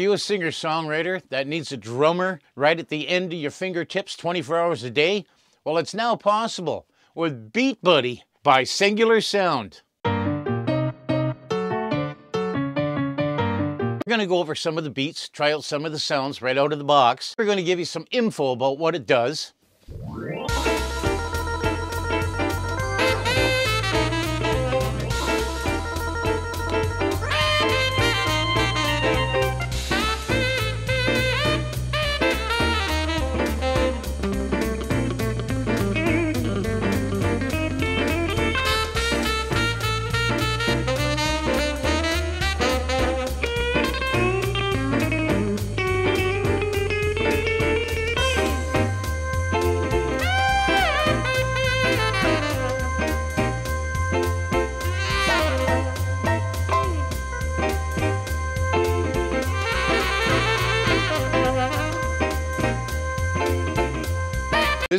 You a singer-songwriter that needs a drummer right at the end of your fingertips 24 hours a day? Well, it's now possible with Beat Buddy by Singular Sound. We're going to go over some of the beats, try out some of the sounds right out of the box. We're going to give you some info about what it does.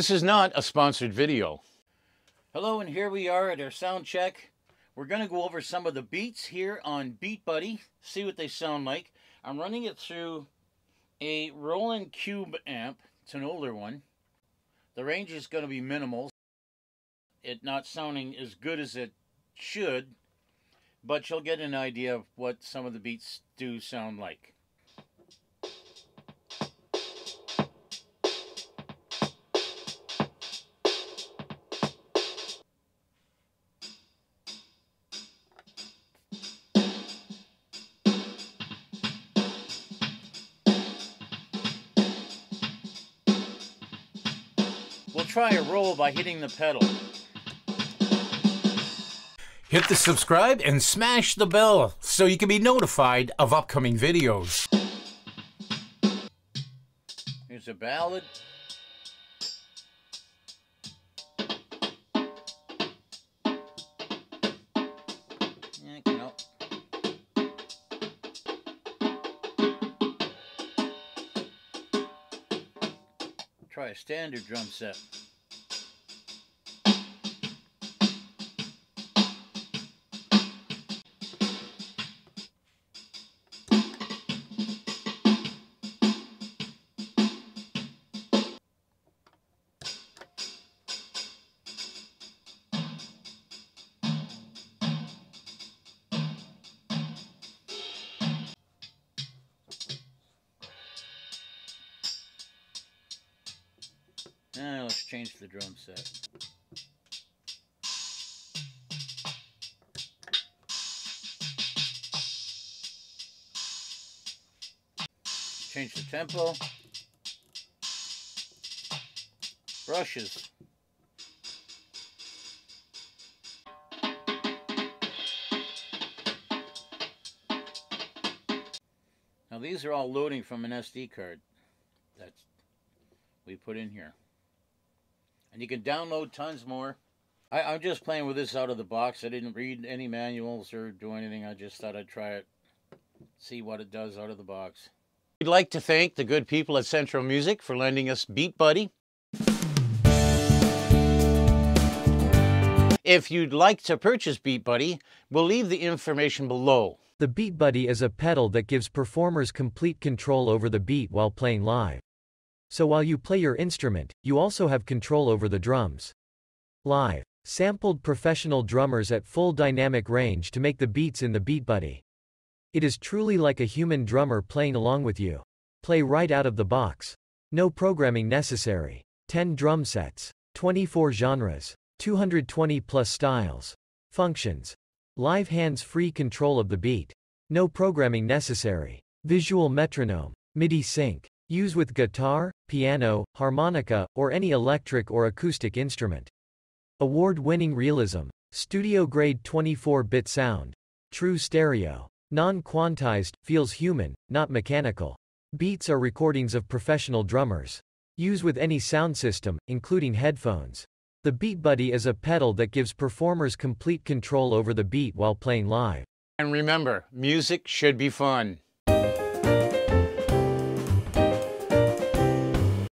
This is not a sponsored video. Hello, and here we are at our sound check. We're going to go over some of the beats here on Beat Buddy, see what they sound like. I'm running it through a Roland Cube amp. It's an older one. The range is going to be minimal. It not sounding as good as it should, but you'll get an idea of what some of the beats do sound like. Try a roll by hitting the pedal. Hit the subscribe and smash the bell so you can be notified of upcoming videos. Here's a ballad. Try a standard drum set. Now let's change the drum set. Change the tempo. Brushes. Now these are all loading from an SD card that we put in here. And you can download tons more. I, I'm just playing with this out of the box. I didn't read any manuals or do anything. I just thought I'd try it, see what it does out of the box. We'd like to thank the good people at Central Music for lending us Beat Buddy. If you'd like to purchase Beat Buddy, we'll leave the information below. The Beat Buddy is a pedal that gives performers complete control over the beat while playing live. So while you play your instrument, you also have control over the drums. Live. Sampled professional drummers at full dynamic range to make the beats in the Beat Buddy. It is truly like a human drummer playing along with you. Play right out of the box. No programming necessary. 10 drum sets. 24 genres. 220 plus styles. Functions. Live hands-free control of the beat. No programming necessary. Visual metronome. MIDI sync. Use with guitar, piano, harmonica, or any electric or acoustic instrument. Award-winning realism. Studio-grade 24-bit sound. True stereo. Non-quantized, feels human, not mechanical. Beats are recordings of professional drummers. Use with any sound system, including headphones. The Beat Buddy is a pedal that gives performers complete control over the beat while playing live. And remember, music should be fun.